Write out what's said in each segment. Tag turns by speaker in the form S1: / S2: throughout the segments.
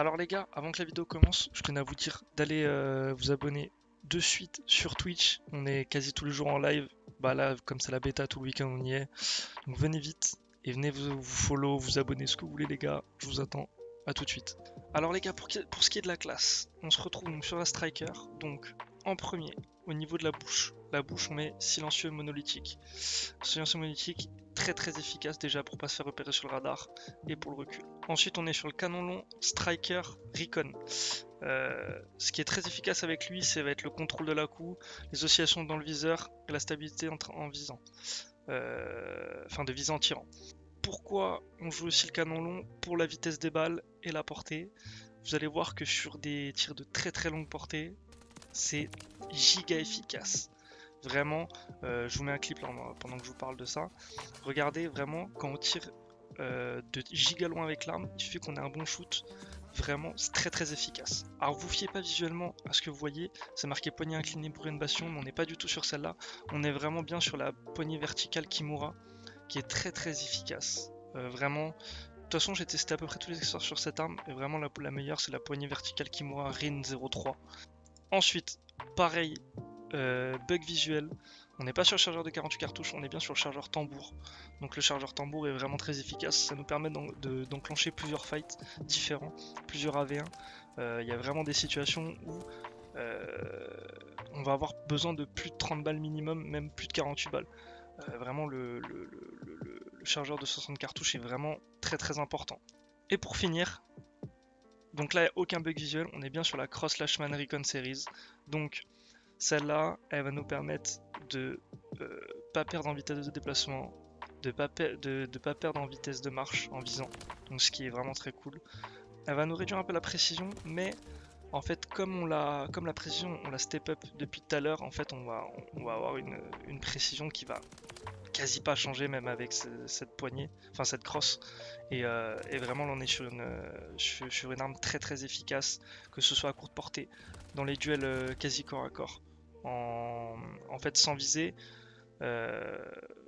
S1: Alors les gars, avant que la vidéo commence, je tenais à vous dire d'aller euh, vous abonner de suite sur Twitch. On est quasi tous les jours en live. Bah là, comme c'est la bêta, tout le week-end on y est. Donc venez vite et venez vous, vous follow, vous abonner, ce que vous voulez les gars. Je vous attends. À tout de suite. Alors les gars, pour, pour ce qui est de la classe, on se retrouve donc sur la striker. Donc en premier, au niveau de la bouche. La bouche, on met silencieux monolithique. Silencieux monolithique, très très efficace déjà pour pas se faire repérer sur le radar et pour le recul. Ensuite, on est sur le canon long Striker Recon. Euh, ce qui est très efficace avec lui, c'est va être le contrôle de la coup, les oscillations dans le viseur et la stabilité en, en visant. Euh, enfin, de visant tirant. Pourquoi on joue aussi le canon long? Pour la vitesse des balles et la portée. Vous allez voir que sur des tirs de très très longue portée, c'est giga efficace. Vraiment, euh, je vous mets un clip là pendant que je vous parle de ça. Regardez vraiment quand on tire euh, de giga loin avec l'arme, il suffit qu'on ait un bon shoot. Vraiment, c'est très très efficace. Alors vous fiez pas visuellement à ce que vous voyez, c'est marqué poignée inclinée pour une bastion, mais on n'est pas du tout sur celle-là. On est vraiment bien sur la poignée verticale Kimura, qui est très très efficace. Euh, vraiment, de toute façon, j'ai testé à peu près tous les accessoires sur cette arme, et vraiment la, la meilleure, c'est la poignée verticale Kimura Rin 03. Ensuite, pareil, euh, bug visuel. On n'est pas sur le chargeur de 48 cartouches, on est bien sur le chargeur tambour. Donc le chargeur tambour est vraiment très efficace. Ça nous permet d'enclencher plusieurs fights différents, plusieurs AV1. Euh, il y a vraiment des situations où euh, on va avoir besoin de plus de 30 balles minimum, même plus de 48 balles. vraiment le, le chargeur de 60 cartouches est vraiment très très important. Et pour finir, donc là, aucun bug visuel, on est bien sur la Cross Lashman Recon Series. Donc celle-là, elle va nous permettre de ne euh, pas perdre en vitesse de déplacement, de pas, pas perdre en vitesse de marche en visant, donc ce qui est vraiment très cool. Elle va nous réduire un peu la précision, mais en fait, comme, on l'a, comme la précision, on la step up depuis tout à l'heure, en fait, on va, on va avoir une, précision qui va quasi pas changer même avec cette poignée, enfin cette crosse. Euh, et, vraiment là on est sur une, sur une arme très très efficace, que ce soit à courte portée, dans les duels euh, quasi corps à corps. En, fait sans viser, euh,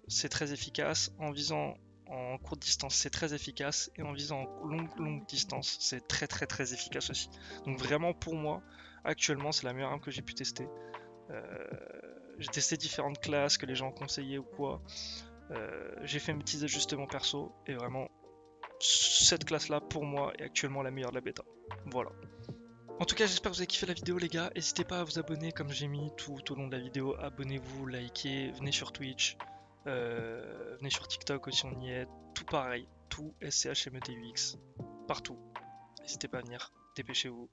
S1: c'est très efficace. En visant en courte distance, c'est très efficace. Et en visant en longue longue distance, c'est très très très efficace aussi. Donc vraiment pour moi, actuellement c'est la meilleure arme que j'ai pu tester. J'ai testé différentes classes que les gens conseillaient ou quoi. Euh, j'ai fait mes petits ajustements perso et vraiment cette classe là pour moi est actuellement la meilleure de la bêta. Voilà. En tout cas j'espère que vous avez kiffé la vidéo les gars. N'hésitez pas à vous abonner comme j'ai mis tout au long de la vidéo. Abonnez-vous, likez, venez sur Twitch, euh, venez sur TikTok aussi on y est. Tout pareil, tout SCH Partout. N'hésitez pas à venir, dépêchez-vous.